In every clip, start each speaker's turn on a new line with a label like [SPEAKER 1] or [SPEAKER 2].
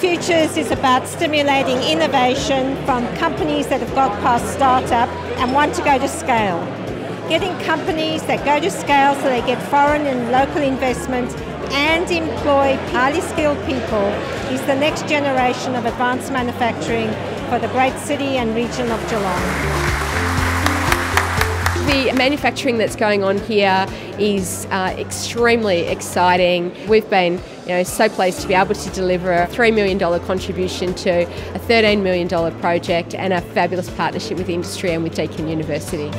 [SPEAKER 1] Futures is about stimulating innovation from companies that have got past startup and want to go to scale. Getting companies that go to scale so they get foreign and local investment and employ highly skilled people is the next generation of advanced manufacturing for the great city and region of Geelong.
[SPEAKER 2] The manufacturing that's going on here is uh, extremely exciting. We've been you know, so pleased to be able to deliver a $3 million contribution to a $13 million project and a fabulous partnership with industry and with Deakin University.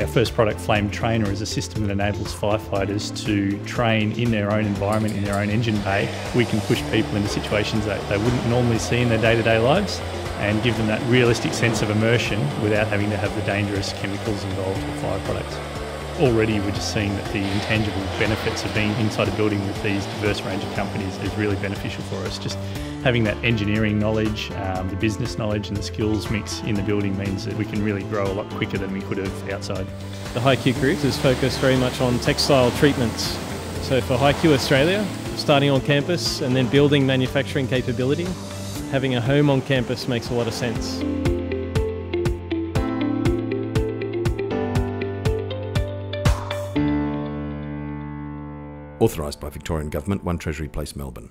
[SPEAKER 3] Our first product, FLAIM Trainer, is a system that enables firefighters to train in their own environment, in their own engine bay. We can push people into situations that they wouldn't normally see in their day to day lives and give them that realistic sense of immersion without having to have the dangerous chemicals involved with fire products. Already we're just seeing that the intangible benefits of being inside a building with these diverse range of companies is really beneficial for us. Just having that engineering knowledge, um, the business knowledge and the skills mix in the building means that we can really grow a lot quicker than we could have outside.
[SPEAKER 4] The HiQ Group is focused very much on textile treatments. So for HiQ Australia, starting on campus and then building manufacturing capability, having a home on campus makes a lot of sense.
[SPEAKER 5] Authorised by Victorian Government, 1 Treasury Place, Melbourne.